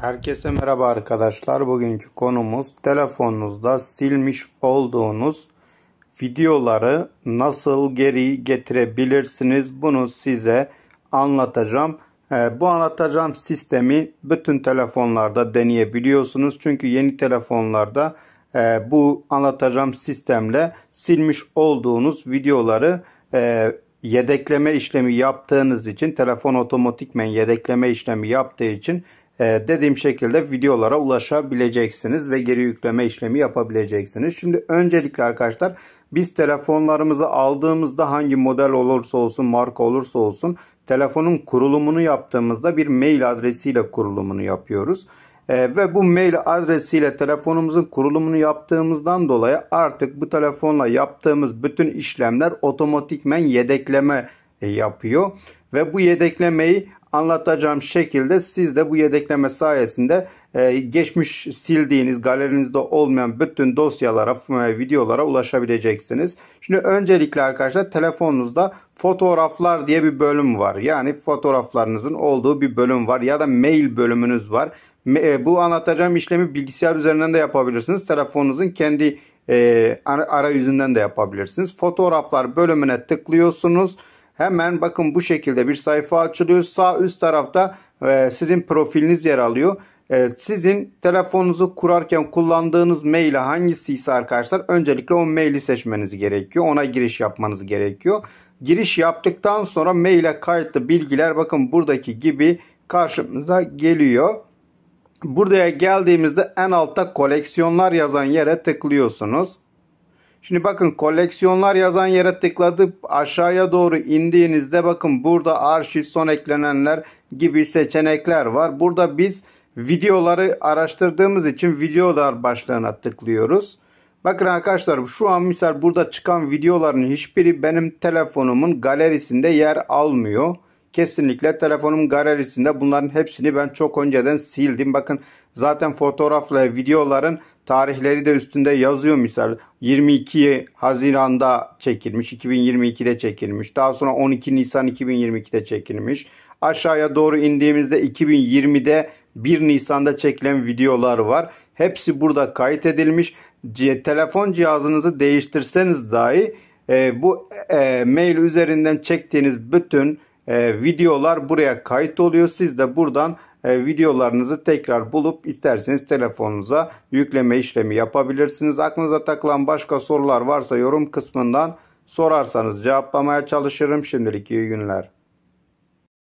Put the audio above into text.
Herkese merhaba arkadaşlar. Bugünkü konumuz telefonunuzda silmiş olduğunuz videoları nasıl geri getirebilirsiniz? Bunu size anlatacağım. Ee, bu anlatacağım sistemi bütün telefonlarda deneyebiliyorsunuz. Çünkü yeni telefonlarda e, bu anlatacağım sistemle silmiş olduğunuz videoları e, yedekleme işlemi yaptığınız için telefon otomatikmen yedekleme işlemi yaptığı için dediğim şekilde videolara ulaşabileceksiniz ve geri yükleme işlemi yapabileceksiniz. Şimdi öncelikle arkadaşlar biz telefonlarımızı aldığımızda hangi model olursa olsun marka olursa olsun telefonun kurulumunu yaptığımızda bir mail adresiyle kurulumunu yapıyoruz. Ee, ve bu mail adresiyle telefonumuzun kurulumunu yaptığımızdan dolayı artık bu telefonla yaptığımız bütün işlemler otomatikmen yedekleme e, yapıyor. Ve bu yedeklemeyi anlatacağım şekilde siz de bu yedekleme sayesinde e, geçmiş sildiğiniz galerinizde olmayan bütün dosyalara, e, videolara ulaşabileceksiniz. Şimdi öncelikle arkadaşlar telefonunuzda fotoğraflar diye bir bölüm var. Yani fotoğraflarınızın olduğu bir bölüm var ya da mail bölümünüz var. E, bu anlatacağım işlemi bilgisayar üzerinden de yapabilirsiniz. Telefonunuzun kendi arayüzünden de yapabilirsiniz. Fotoğraflar bölümüne tıklıyorsunuz. Hemen bakın bu şekilde bir sayfa açılıyor. Sağ üst tarafta e, sizin profiliniz yer alıyor. E, sizin telefonunuzu kurarken kullandığınız mail hangisi ise arkadaşlar öncelikle o maili seçmeniz gerekiyor. Ona giriş yapmanız gerekiyor. Giriş yaptıktan sonra maile kayıtlı bilgiler bakın buradaki gibi karşımıza geliyor. Buraya geldiğimizde en altta koleksiyonlar yazan yere tıklıyorsunuz. Şimdi bakın koleksiyonlar yazan yere tıkladıp aşağıya doğru indiğinizde bakın burada arşiv son eklenenler gibi seçenekler var. Burada biz videoları araştırdığımız için videolar başlığına tıklıyoruz. Bakın arkadaşlar şu an misal burada çıkan videoların hiçbiri benim telefonumun galerisinde yer almıyor. Kesinlikle telefonum galerisinde bunların hepsini ben çok önceden sildim. Bakın zaten fotoğrafla videoların tarihleri de üstünde yazıyor misal. 22 Haziran'da çekilmiş, 2022'de çekilmiş. Daha sonra 12 Nisan 2022'de çekilmiş. Aşağıya doğru indiğimizde 2020'de 1 Nisan'da çekilen videolar var. Hepsi burada kayıt edilmiş. Telefon cihazınızı değiştirseniz dahi e, bu e, mail üzerinden çektiğiniz bütün e, videolar buraya kayıt oluyor. Siz de buradan videolarınızı tekrar bulup isterseniz telefonunuza yükleme işlemi yapabilirsiniz. Aklınıza takılan başka sorular varsa yorum kısmından sorarsanız cevaplamaya çalışırım. Şimdilik iyi günler.